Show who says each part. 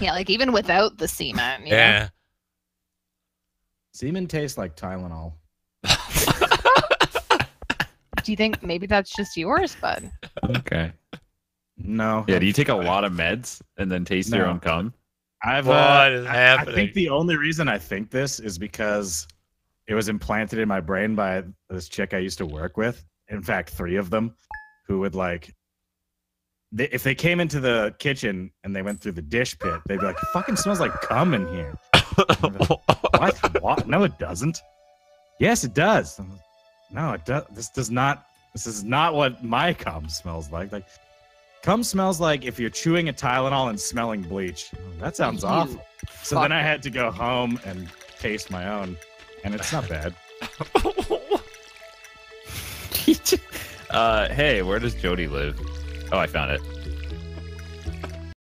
Speaker 1: Yeah, like even without the semen. you know?
Speaker 2: Yeah.
Speaker 3: Semen tastes like Tylenol.
Speaker 1: Do you think maybe that's just yours, bud?
Speaker 4: Okay.
Speaker 3: No.
Speaker 4: Yeah. Do you take a lot of meds and then taste your own cum?
Speaker 3: I've
Speaker 2: What
Speaker 3: uh,
Speaker 2: is
Speaker 3: I- I think the only reason I think this is because it was implanted in my brain by this chick I used to work with. In fact, three of them who would like they, if they came into the kitchen and they went through the dish pit, they'd be like, "It fucking smells like cum in here." What? what? No, it doesn't. Yes, it does. Like, No, it does. This does not. This is not what my cum smells like. Like, cum smells like if you're chewing a Tylenol and smelling bleach. That sounds
Speaker 1: You
Speaker 3: awful. So then I had to go home and taste my own, and it's not bad.
Speaker 4: uh, hey, where does Jody live? Oh, I found it.